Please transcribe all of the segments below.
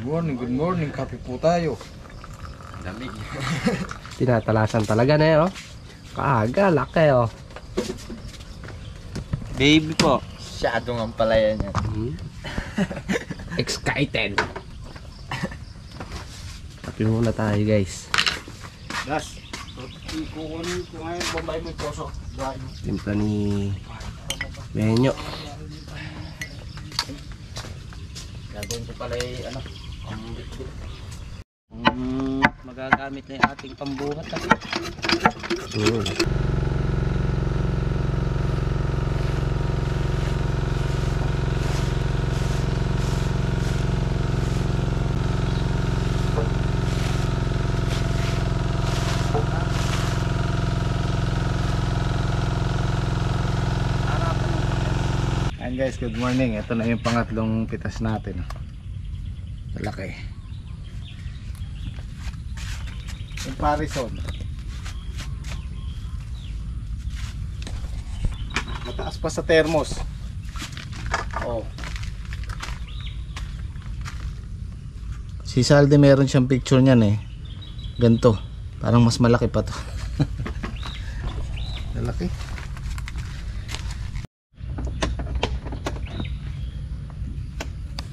Good morning, good morning. Kape po tayo. Lamig. Tinatalasan talaga na yun, oh. Kaaga, laki, oh. Baby po. Masyadong ang palaya niya. Hmm. Excited. Kape muna tayo, guys. Das. Kukunin ko ngayon babae mo toso. Timpla ni Benyo. Gagawin ko pala yung ano. Um, magagamit na yung ating pambuhat. ah. Hmm. Ayan guys, good morning. Ito na yung pangatlong pitas natin. Malaki. Comparison. Mataas pa sa thermos. Oh. Si Salde meron siyang picture niyan eh. Ganto. Parang mas malaki pa to. Malaki.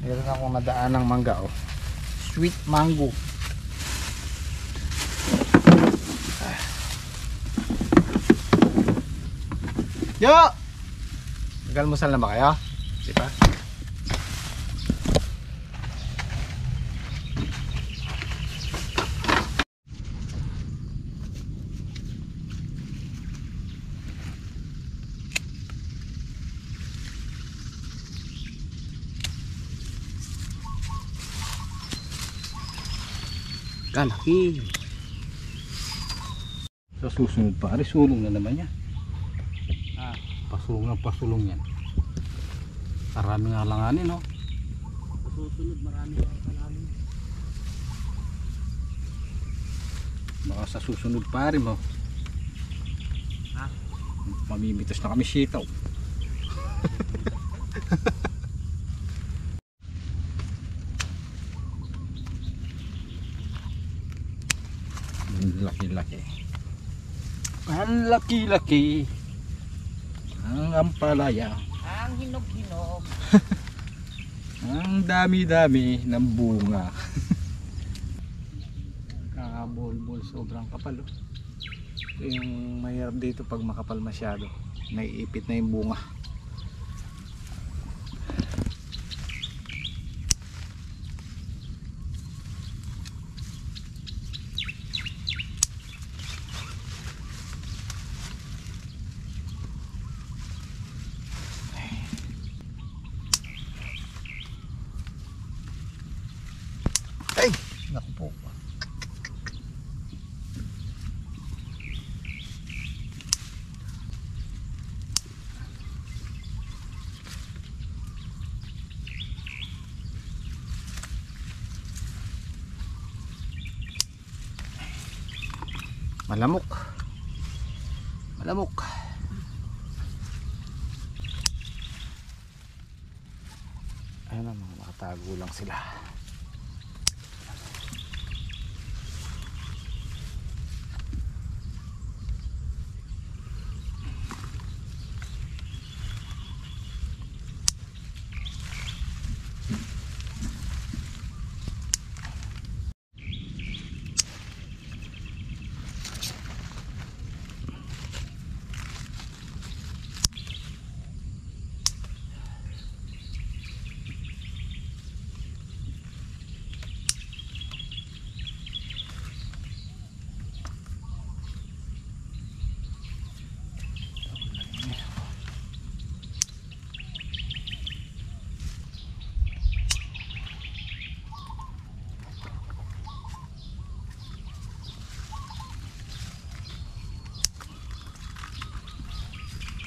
Meron akong nadaan ng mangga oh. Sweet mango. Yo! Nag-almusal na ba kayo? Di ba? Kalaki. Sa susunod pa, ari sulong na naman yan. Ah, pasulong ng pasulong yan. Karami nga langanin, no? Susunod marami ang kalamin. Baka sa susunod pa rin, mo. Ha? Mamimitos na kami sitaw. Ang laki-laki. Ang laki-laki. Ang ampalaya. Ang hinog-hinog. Ang dami-dami ng bunga. Kakabol-bol, sobrang kapal. Oh. Ito yung mahirap dito pag makapal masyado. Naiipit na yung bunga. Ay! Naku po. Malamok. Malamok. Ayun na mga nakatago lang sila.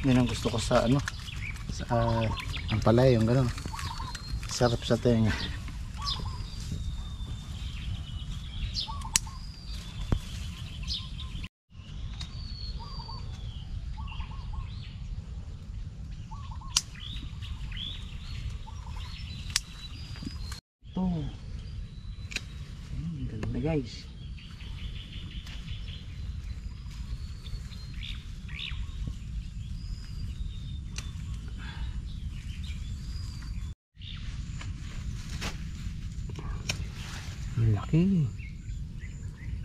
Yan ang gusto ko sa ano sa uh, ang palay yung gano'n. Sarap sa tenga. Ito. na guys. Ang laki.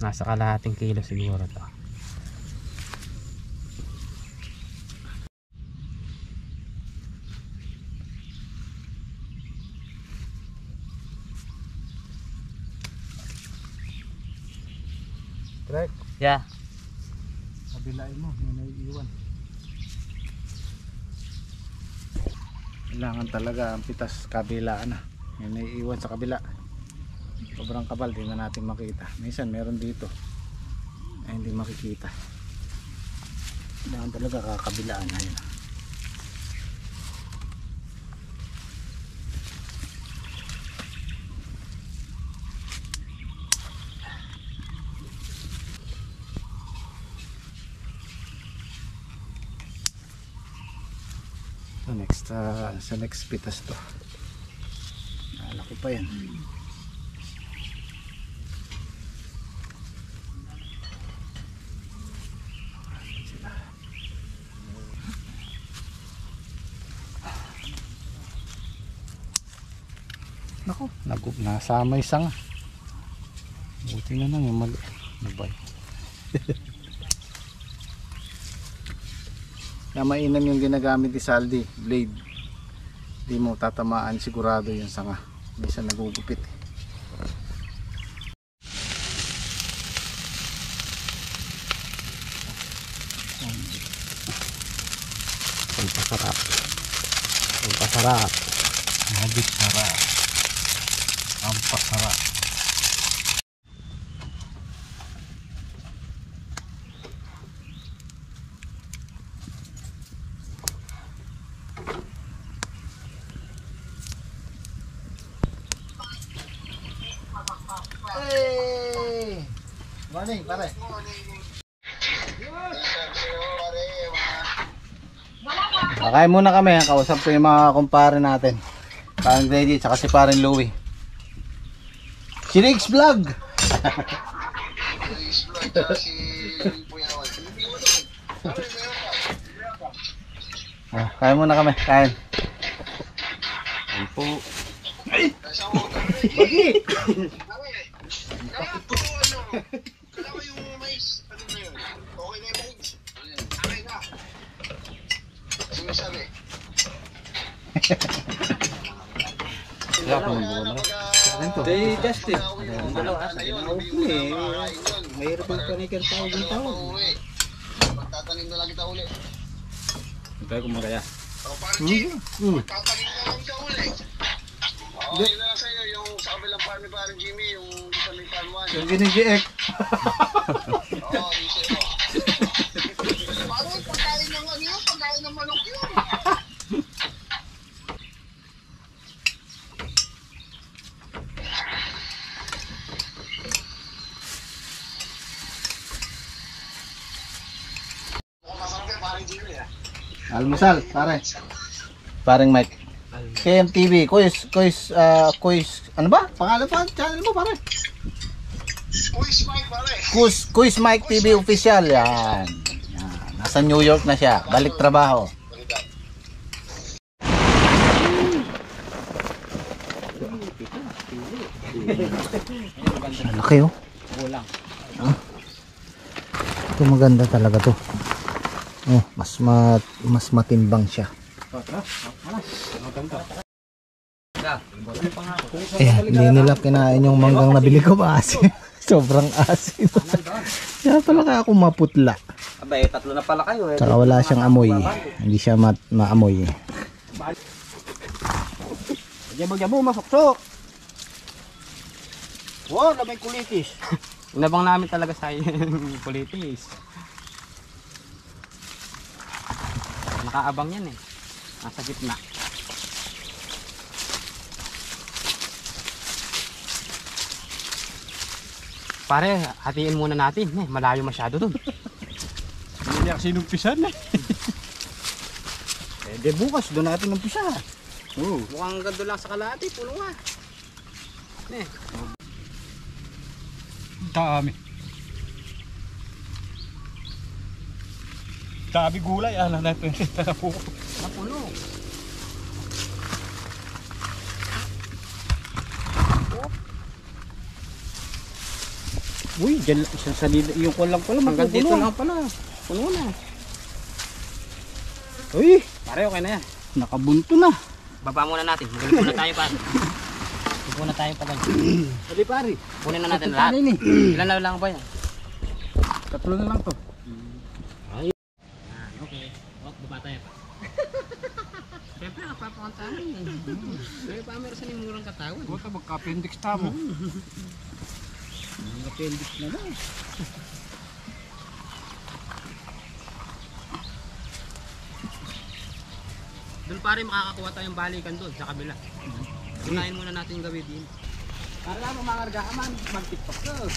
Nasa kalahating kilo siguro to. Trek, Yeah. kabilain mo, may naiiwan. Kailangan talaga ang pitas kabilaan na. May naiiwan sa kabila. Sobrang kapal, di na natin makita. Minsan meron dito ay hindi makikita. Kailangan talaga kakabilaan na yun. So next, ah, sa next pitas to. Malaki pa yan. Nako, nagup nasama isang. Buti na lang yung mali. Ba yun? na mainam yung ginagamit ni Saldi blade di mo tatamaan sigurado yung sanga minsan nagugupit Ang pasarap. Ang pasarap. Magic sara ang pasara Hey! Morning, pare. Kakain muna kami, kausap ko yung mga kumpare natin. Parang Reggie, tsaka si parang Louie. Si Riggs Vlog! Ah, kain muna kami, kain. Ang po. Day Justin. Ang dalawa asa. eh. Mahirap yung panikan tawag ng tawag. Magtatanim na lang kita uli. Tayo kumagaya. O, parang Jim, Hmm. magtatanim na lang kita uli. Oo, yun na lang sa'yo, yung sa kabilang farm ni parang Jimmy, yung sa may farm 1. Yung ginigiek. Oo, yung sa'yo. Parang pagkain ng ano yun, pagkain ng manok yun. Parang. Almusal, pare. Paring Mike. KMTV, Kuis, Kuis, ah, Kuis, ano ba? Pangalan pa, channel mo pare. Squeeze Mike, pare. Kuis, Kuis Mike TV official, yan. yan. Nasa New York na siya, balik trabaho. Laki oh. Kulang. Ito maganda talaga to. Oh, mas mat, mas matimbang siya. Eh, hindi nila kinain yung manggang nabili ko asin. Sobrang asin. Kaya pala kaya ako maputla. Abay, tatlo na pala kayo eh. Tsaka wala siyang amoy. Hindi siya ma maamoy. Jabo-jabo, masukso. Wow, lamay kulitis. Inabang namin talaga sa yung politis. Nakaabang yan eh. Nasa gitna. Pare, hatiin muna natin. Eh, malayo masyado dun. Hindi niya kasi numpisan eh. eh, di bukas doon natin umpisa. Oo. Mukhang gando lang sa kalahati, puno nga. Eh. Dami. Dami gulay. Ano na ito? Napuno. Uy, dyan lang. Isang salida. Yung kulang pala. Hanggang dito lang pala. Puno na. Uy, Pare, okay na yan. nakabunto na. Baba muna natin. Magaling muna tayo pare. Muna tayo pa ganyan. Dali pare. Kunin na natin lahat. Eh. Ilan na lang ba yan? Tatlo na lang to. Okay. Oh, baba tayo pa. Siyempre, napapakantaan eh. Pero pa meron sa murang katawan. Buta magka-appendix tamo. Mga appendix na na. Doon pare makakakuha tayong balikan doon sa kabila. Unahin muna natin gawin din. Para lang mamangarga ka man, mag-tiktok ka.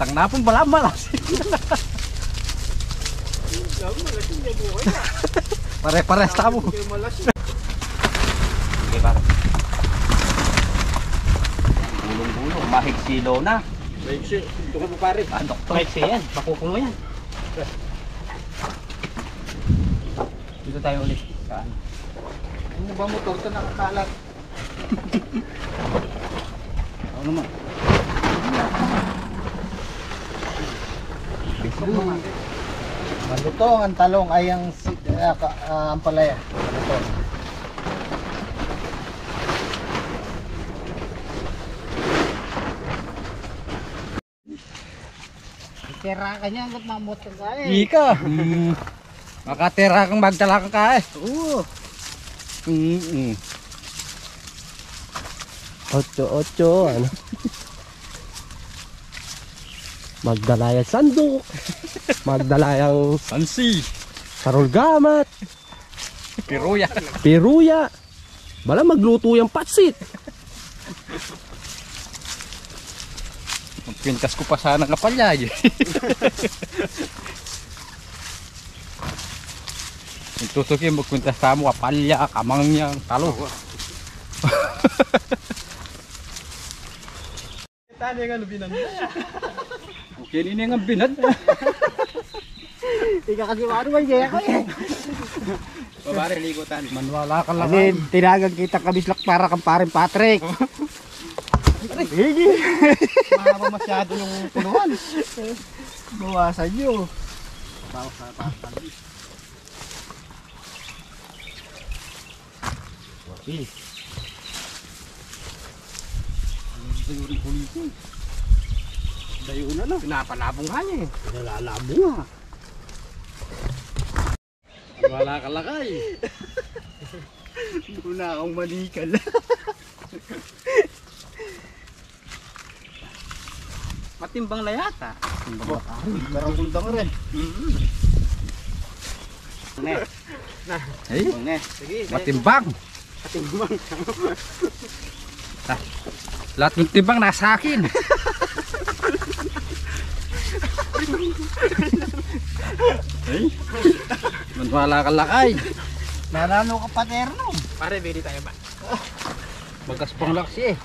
Tang napon bala malas. Pare-pares tamo. Sige pare. Gulong-gulong, mahig silo na. Ito ka po pare. Ah, doktor. Mahig yan, makukulo yan. Dito tayo ulit. Saan? Ano ba motor to nakakalat? Ano naman? Malutong ang talong ay ang si- ah, ka- ah, ang palaya. Malutong. Tira ka niya, ba't mamot ka ka eh? Ika. Makatira kang magdala kang kae. Oo. Mm Ocho, ocho, ano? Magdalayang sandok. Magdalayang Sansi. sarulgamat. Piruya. Piruya. Bala magluto yung patsit. Magpintas ko pa sana ng kapalyay. Tutukin magpintas ka mo kapalya, kamangyang, talo. Tani nga lubinan Okay, ini nga binad. Ika kasi ba yung ko eh. Pabare, ligutan. Manwala ka lang. Kasi tinagang kita kabislak para kang parin Patrick. Higi. Mahaba masyado yung punuan. Bawasan nyo. Dayo na lang. Pinapalabong ka niya eh. Nalalabo nga. Manwala ka lakay. Una akong manikal. Matimbang na yata. Parang kuldang rin. Ne. Hey, Bang ne. Sige. matimbang. Matimbang. Lahat ng timbang nasa akin. hey, manwala ka lakay. Narano ka paterno. Pare, ready tayo ba? Magkaspang laksi eh.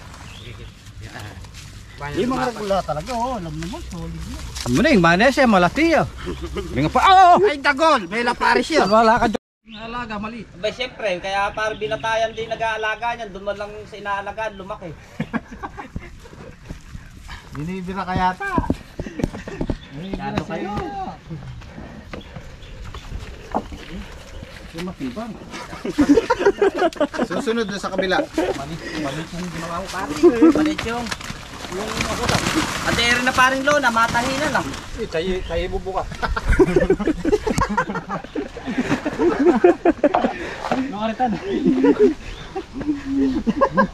Hindi mga regula talaga oh. Alam naman, solid na. Ano na yung manes eh, malati ah. Hindi nga pa, oh! Ay, dagol! May laparis yun. Manwala ka dyan. Alaga, mali. Ba, siyempre, kaya para binatayan din nag-aalaga niyan, doon lang sa inaalagaan, lumaki. Binibira ka yata. Masyado kayo. Yung matimbang. Susunod na sa kabila. Palit yung, yung ako lang. Adere na paring lona, matahi na lang. Eh, tayo, tayo bubuka. Nakaritan.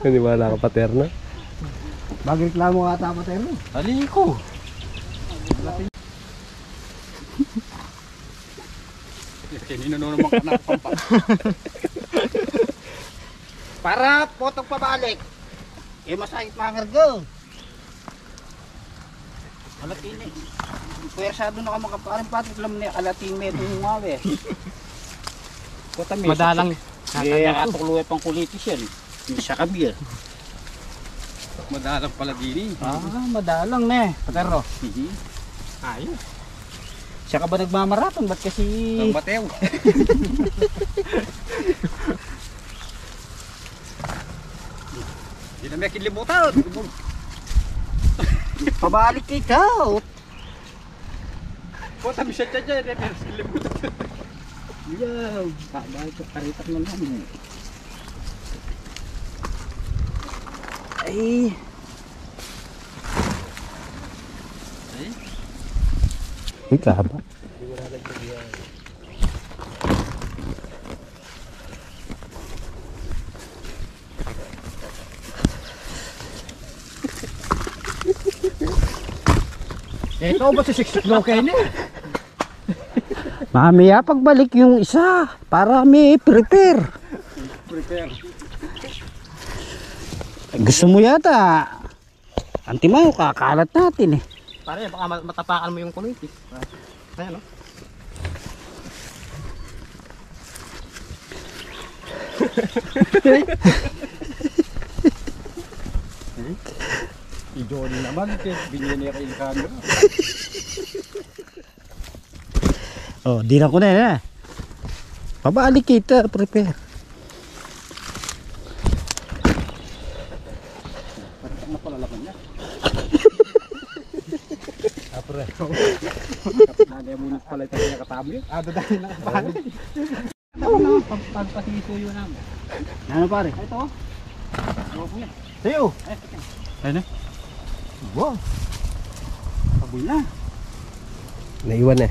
Naniwala ka paterna. Magreklamo ka ata paterno. Aliko. Kanina na naman ka nakapampa. Para potong pabalik. Eh, masakit mga kargo. Alatin eh. Pwersado na ka makaparin Patrick lang na alating metro yung ngawe. Kota Madalang. Eh, ako luwe pang kulitis yan. Hindi siya kabir. Madalang pala din Ah, madalang na eh. Patero. Ayos. Siya ka ba nagmamaraton? Ba't kasi... Ang batew. Hindi na may kilimutan. Pabalik ikaw. Puta, may siya dyan dyan. May kilimutan. Yaw. Pabalik ka karitak na namin. Ay. Ika ba? Ito ba 6 o'clock kayo niya? Mamaya pagbalik yung isa para may prepare. Prepare. Gusto mo yata. Antimayo, kakalat natin eh. Pare, baka ma- matapakan mo yung kulitis. Ayan o. Si Johnny naman, binili niya kayo yung camera. Oh, di na ko na eh. Pabalik kita, prepare. Ano pala laman niya? Apre. Dali mo na pala ito niya katabli. Ah, dali na kapahali. Ano na, pagpasisuyo namin. Ano pare? Ito. Ano po yan? Sa'yo. Ayun na. Wow. Paboy na. Naiwan eh.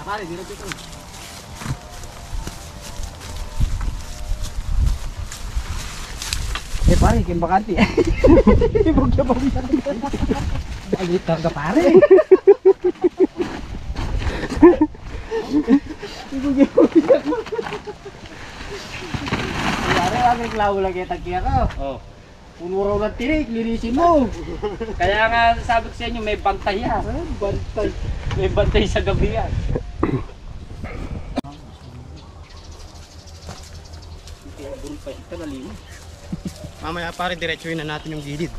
Akari, dito dito. Eh pare, kimbakante. Ibog niya pa uyan. Alitar ka pare. Ibog niya pa uyan. Pare, wag reklamo lang kita kaya ka. Oh. Puno raw ng tirik, linisin mo. Kaya nga sabi ko sa inyo, may bantay yan. Bantay. May bantay sa gabi yan. Mamaya pare, diretsuin na natin yung gilid.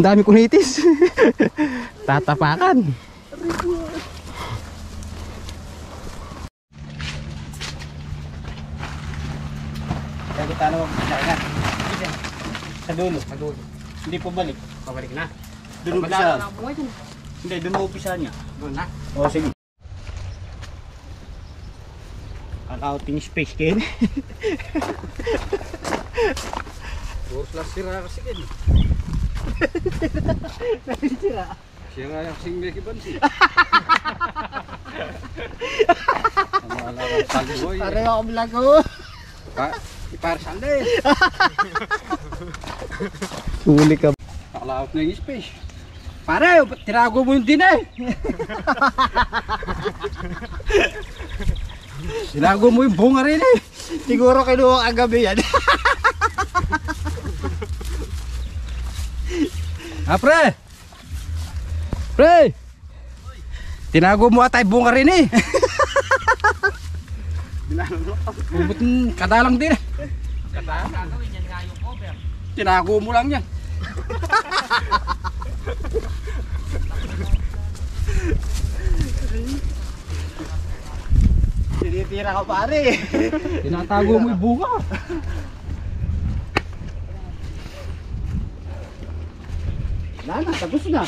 Ang dami kunitis. Tatapakan. Sa dulo. Sa dulo. Hindi po balik. Pabalik na. Doon umpisa. Hindi, doon mo umpisa niya. Doon na. O sige. Ang outing space kayo. Puro lang sira kasi kan. Sira yung kasing may kibansi. Ang mga larang taliboy. Pare ako vlog ko. Pa, iparsan din. Huli ka. Nakalaot na yung space. Pare, tirago mo yung din eh. tirago mo yung bunga rin eh. Siguro kinuha kagabi yan. Ah, pre! Pre! Tinago mo atay bunga rin eh. Bubot ng kadalang din eh. Kadalang? Gagawin yan nga yung cover. Tinago mo lang yan. Tinitira ka pare. Tinatago mo yung bunga. Wala na, tapos na.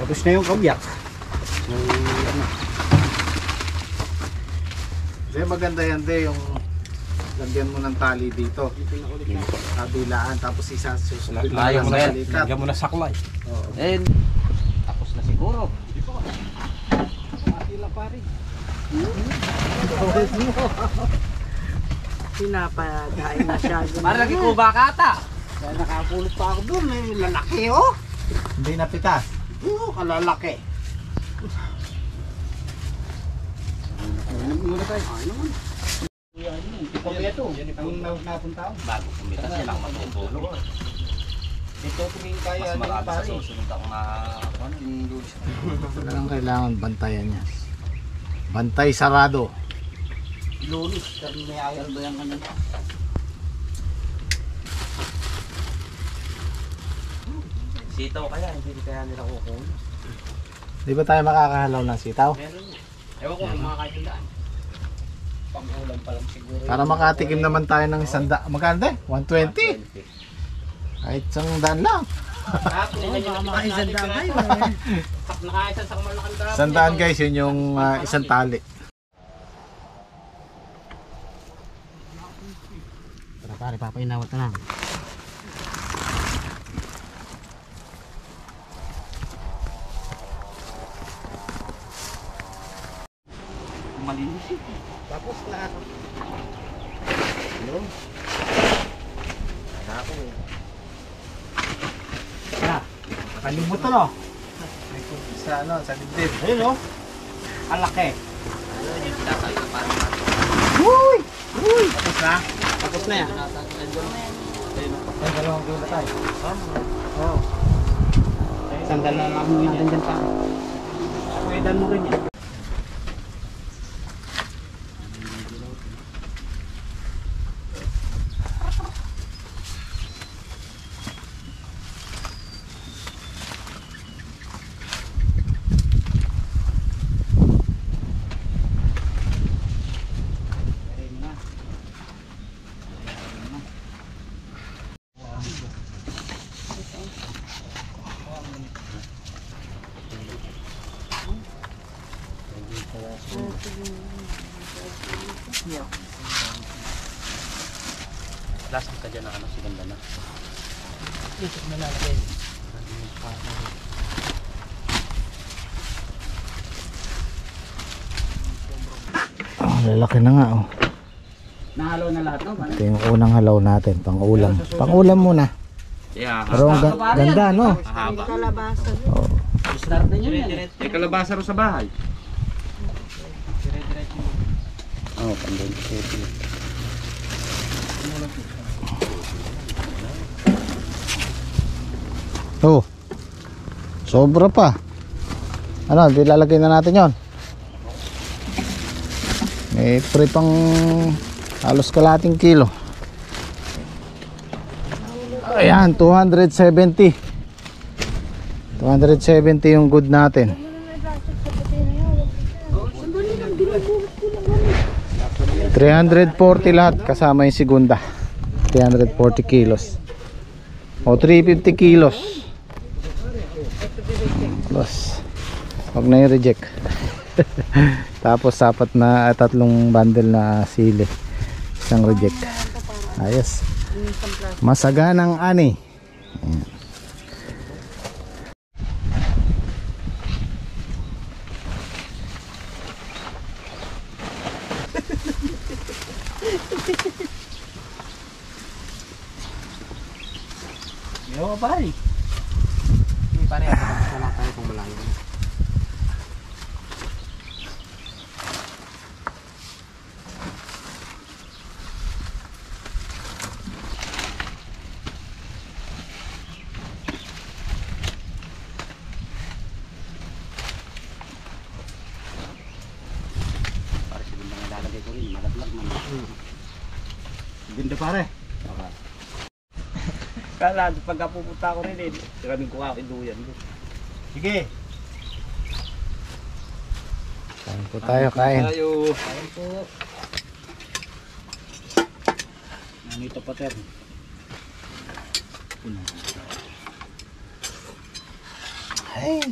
Tapos na yung kabyak. Kasi maganda yan de yung lagyan mo ng tali dito. Kabilaan tapos isa susunod Ayaw mo na yan. Lagyan mo na saklay. Oo. And, tapos na siguro. Pinapagain na siya. Para lagi ko ba kata? Kaya nakapulot pa ako doon. May lalaki oh. Hindi napitas. Oo, kalalaki. Muna tayo. Ano man? Ito, ang napunta ako. Bago kumita sila matutulog. Ito tumingin kaya Mas ano marami sa pare. susunod ako na ano, yung lulis. Talagang kailangan bantayan niya. Bantay sarado. Lulis, kami may ayaw ba yung ano? Sitaw kaya, hindi kaya nila kukuha. Di ba tayo makakahalaw ng sitaw? Meron. Ewan ko kung makakailan. Pang-ulam pa lang siguro. Para makatikim naman tayo ng isang da... Magkano din? 120? Kahit isang daan lang. Makaisang daan tayo. Dapat. Isang daan guys, yun yung ah, isang tali. Tara pare, papainawat na lang. Malinis eh. Tapos na. Ah, nakalimutan o. May kurti sa ano, sa dibdib. Ayun o. Ang laki. Tapos na. Tapos na yan. Ay, dalawang kilo na tayo. Sandal na lang mo yan dyan pa. Pwede mo rin yan. Last ka dyan ng ano, siganda na. Oh, lalaki na nga oh. Nahalo na lahat no? Ito yung unang halaw natin, pang ulam. Pang ulam muna. Yeah, Pero ang ga- ganda no. haba. Start na nyo yan. May kalabasa ro sa bahay. Oh, pandun. Oh. Sobra pa. Ano, di lalagay na natin 'yon. May pre pang halos kalating kilo. Ayan, 270. 270 yung good natin. $340 lahat kasama yung segunda. 340 kilos. O 350 kilos. Plus. Huwag na yung reject. Tapos sapat na ah, tatlong bundle na sili. Isang reject. Ayos. Masaganang ani. Ayan. Yo, pare. Hindi pare, ako na lang tayo kung malayo. Para sigunda nga lalagay ko rin, malaglag man. Ganda pare. Kala, pagka pupunta ko rin eh, kaming kuha ko duyan ko. Sige. Kain po tayo, kain. Tayo. Nandito pa ter. Ay.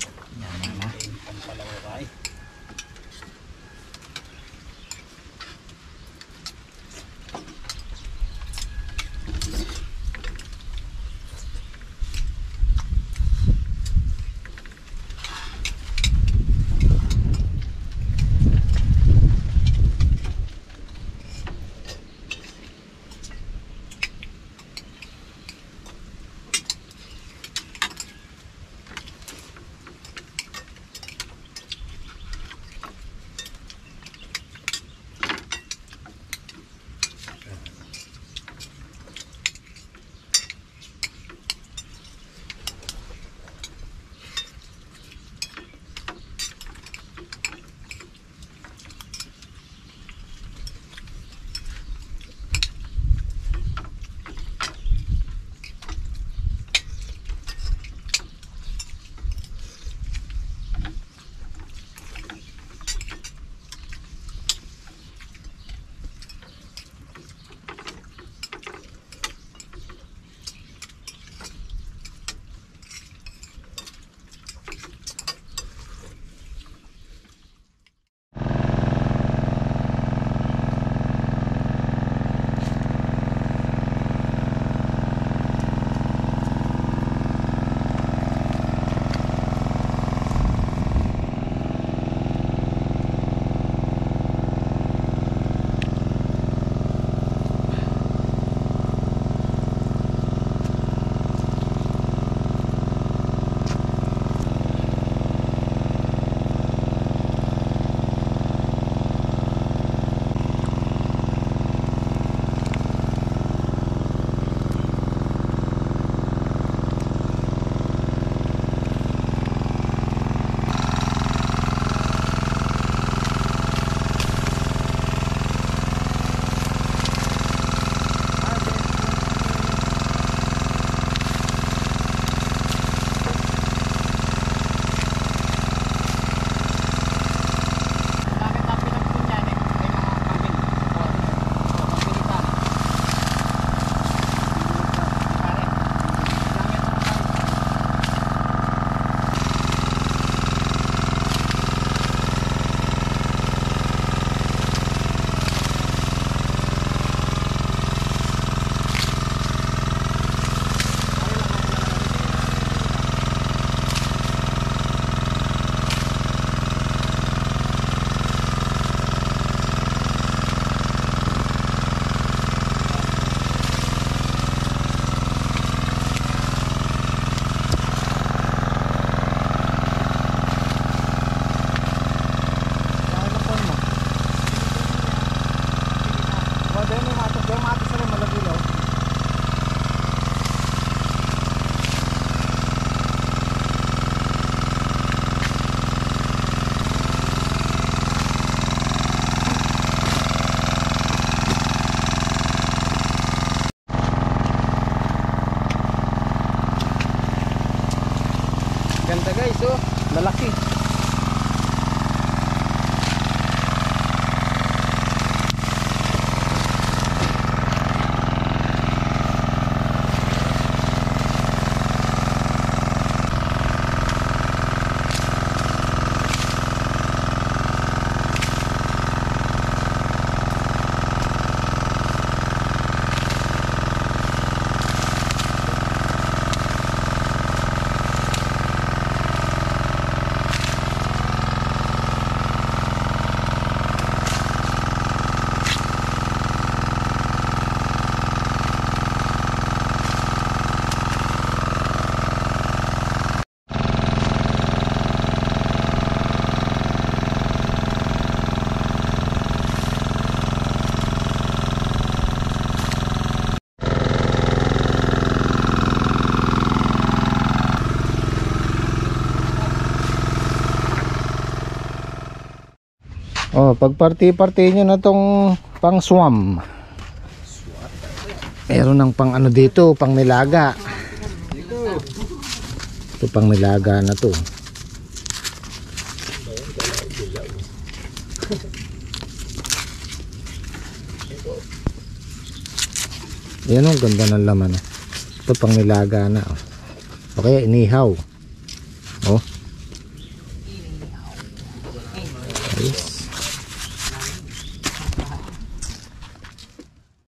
Oh, pag party-party nyo na tong pang swam. Meron ng pang ano dito, pang nilaga. Ito pang nilaga na to. Yan oh, ganda ng laman. Ito pang nilaga na. O kaya inihaw.